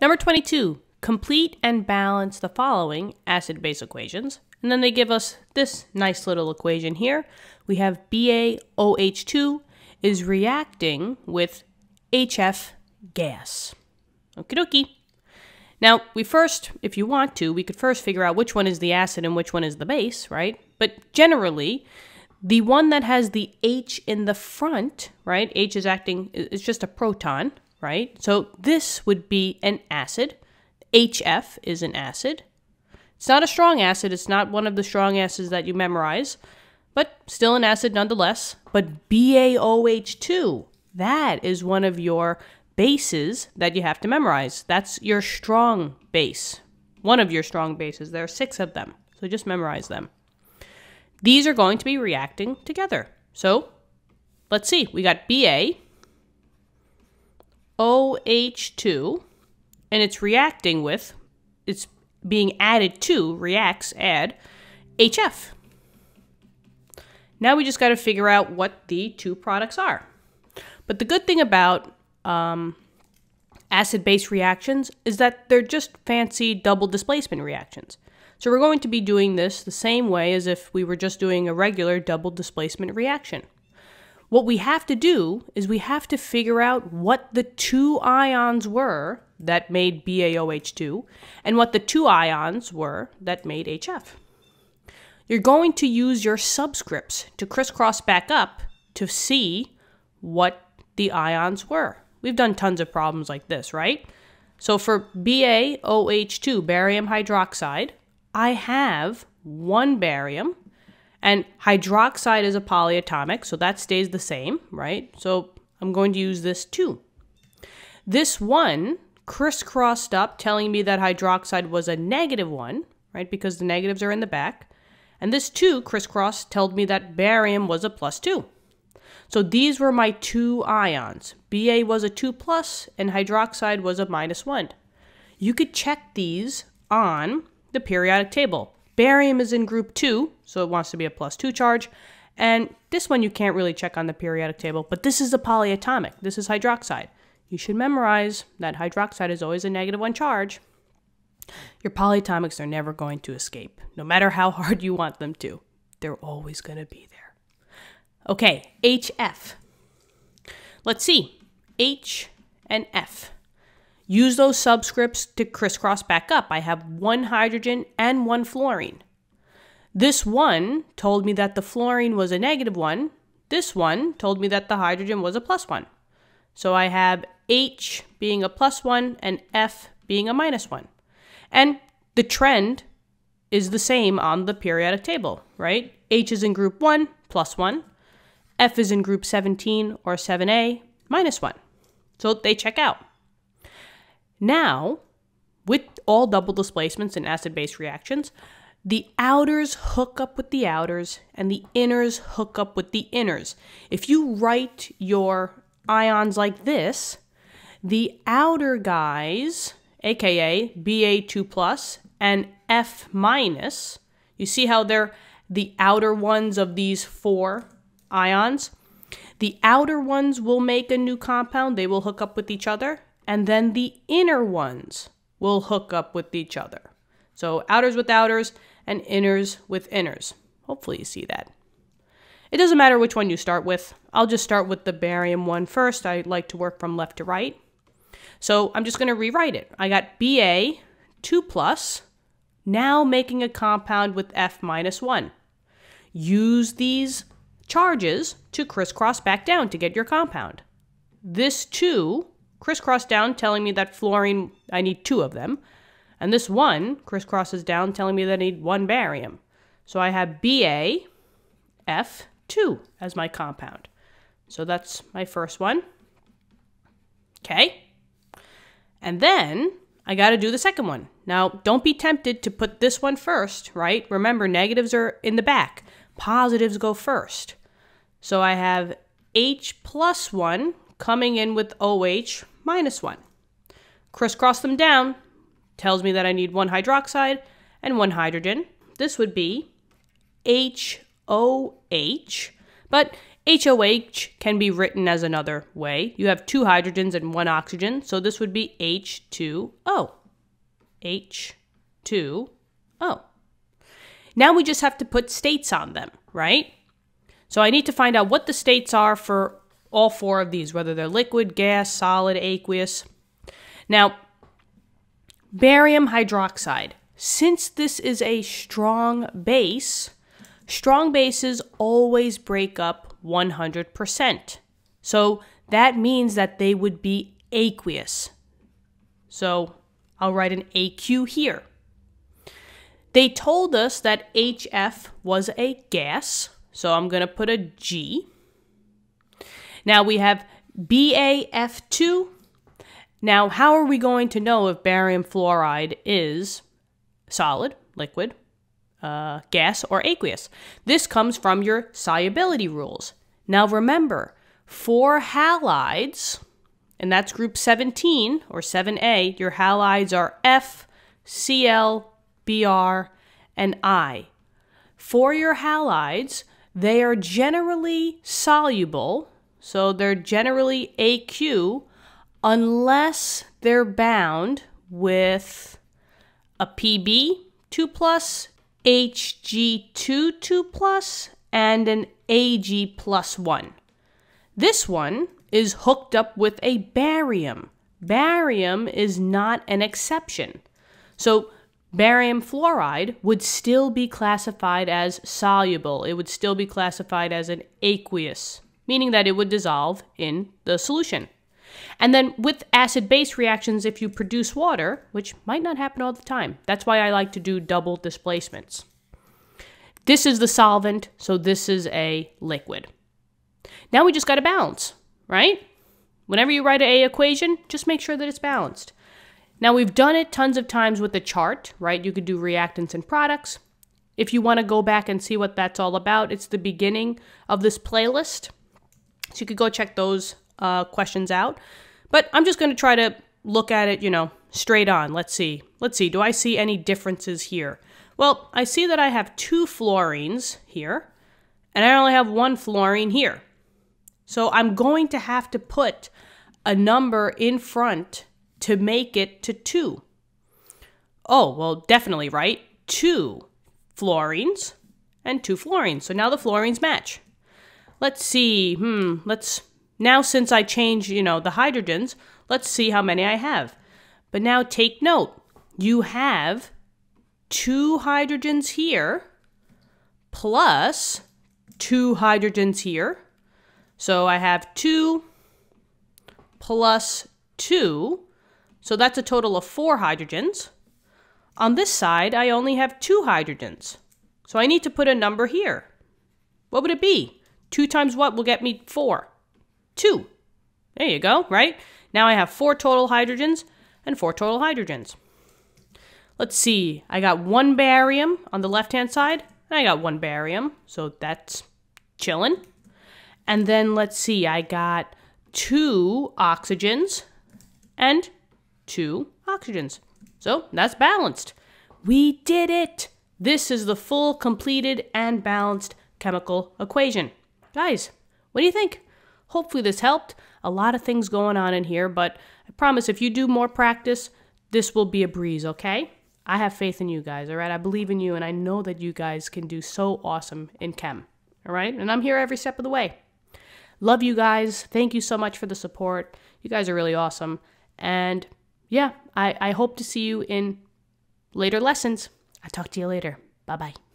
Number 22, complete and balance the following acid base equations. And then they give us this nice little equation here. We have BaOH2 is reacting with HF gas. Okie dokie. Now, we first, if you want to, we could first figure out which one is the acid and which one is the base, right? But generally, the one that has the H in the front, right? H is acting, it's just a proton, right? So this would be an acid. HF is an acid. It's not a strong acid. It's not one of the strong acids that you memorize, but still an acid nonetheless. But BaOH2, that is one of your bases that you have to memorize. That's your strong base. One of your strong bases. There are six of them. So just memorize them. These are going to be reacting together. So let's see. We got Ba OH2, and it's reacting with, it's being added to, reacts, add, HF. Now we just got to figure out what the two products are. But the good thing about um, acid base reactions is that they're just fancy double displacement reactions. So we're going to be doing this the same way as if we were just doing a regular double displacement reaction. What we have to do is we have to figure out what the two ions were that made BaOH2 and what the two ions were that made HF. You're going to use your subscripts to crisscross back up to see what the ions were. We've done tons of problems like this, right? So for BaOH2, barium hydroxide, I have one barium and hydroxide is a polyatomic, so that stays the same, right? So I'm going to use this two. This one crisscrossed up, telling me that hydroxide was a negative one, right? Because the negatives are in the back. And this two crisscrossed told me that barium was a plus two. So these were my two ions. Ba was a 2 plus and hydroxide was a minus 1. You could check these on the periodic table. Barium is in group 2, so it wants to be a plus 2 charge. And this one you can't really check on the periodic table, but this is a polyatomic. This is hydroxide. You should memorize that hydroxide is always a negative 1 charge. Your polyatomics are never going to escape, no matter how hard you want them to. They're always going to be there. Okay, HF. Let's see. H and F. Use those subscripts to crisscross back up. I have one hydrogen and one fluorine. This one told me that the fluorine was a negative one. This one told me that the hydrogen was a plus one. So I have H being a plus one and F being a minus one. And the trend is the same on the periodic table, right? H is in group 1, plus 1. F is in group 17 or 7A, minus 1. So they check out. Now, with all double displacements and acid base reactions, the outers hook up with the outers and the inners hook up with the inners. If you write your ions like this, the outer guys, aka Ba2 plus and F minus, you see how they're the outer ones of these four ions? The outer ones will make a new compound, they will hook up with each other, and then the inner ones will hook up with each other. So outers with outers and inners with inners. Hopefully you see that. It doesn't matter which one you start with. I'll just start with the barium one first. I like to work from left to right. So I'm just going to rewrite it. I got Ba 2 plus, now making a compound with F minus 1. Use these charges to crisscross back down to get your compound. This 2 crisscross down, telling me that fluorine, I need two of them. And this one crisscrosses down, telling me that I need one barium. So I have BaF2 as my compound. So that's my first one. Okay. And then I got to do the second one. Now, don't be tempted to put this one first, right? Remember, negatives are in the back. Positives go first. So I have H plus 1 coming in with OH minus 1. Crisscross them down tells me that I need one hydroxide and one hydrogen. This would be HOH, but HOH can be written as another way. You have two hydrogens and one oxygen, so this would be H2O. H2O. Now we just have to put states on them, right? So I need to find out what the states are for all four of these, whether they're liquid, gas, solid, aqueous. Now, barium hydroxide. Since this is a strong base, strong bases always break up 100%. So that means that they would be aqueous. So I'll write an AQ here. They told us that HF was a gas, so I'm going to put a G. Now we have BAF2. Now, how are we going to know if barium fluoride is solid, liquid, uh, gas, or aqueous? This comes from your solubility rules. Now remember, for halides, and that's group 17 or 7A, your halides are F, Cl, Br, and I. For your halides, they are generally soluble so they're generally AQ unless they're bound with a PB 2 plus, HG2 2 plus, and an AG plus 1. This one is hooked up with a barium. Barium is not an exception. So barium fluoride would still be classified as soluble. It would still be classified as an aqueous meaning that it would dissolve in the solution. And then with acid base reactions, if you produce water, which might not happen all the time, that's why I like to do double displacements. This is the solvent, so this is a liquid. Now we just got to balance, right? Whenever you write a equation, just make sure that it's balanced. Now we've done it tons of times with the chart, right? You could do reactants and products. If you want to go back and see what that's all about, it's the beginning of this playlist. So you could go check those uh, questions out. But I'm just going to try to look at it, you know, straight on. Let's see. Let's see. Do I see any differences here? Well, I see that I have two fluorines here, and I only have one fluorine here. So I'm going to have to put a number in front to make it to 2. Oh, well, definitely, right? Two fluorines and two fluorines. So now the fluorines match. Let's see. Hmm, let's now since I changed, you know, the hydrogens, let's see how many I have. But now take note. You have two hydrogens here plus two hydrogens here. So I have 2 plus 2. So that's a total of 4 hydrogens. On this side, I only have 2 hydrogens. So I need to put a number here. What would it be? Two times what will get me four? Two. There you go, right? Now I have four total hydrogens and four total hydrogens. Let's see, I got one barium on the left-hand side, and I got one barium, so that's chilling. And then let's see, I got two oxygens and two oxygens. So that's balanced. We did it! This is the full, completed, and balanced chemical equation. Guys, what do you think? Hopefully, this helped. A lot of things going on in here, but I promise if you do more practice, this will be a breeze, okay? I have faith in you guys, all right? I believe in you, and I know that you guys can do so awesome in chem, all right? And I'm here every step of the way. Love you guys. Thank you so much for the support. You guys are really awesome. And yeah, I, I hope to see you in later lessons. I'll talk to you later. Bye bye.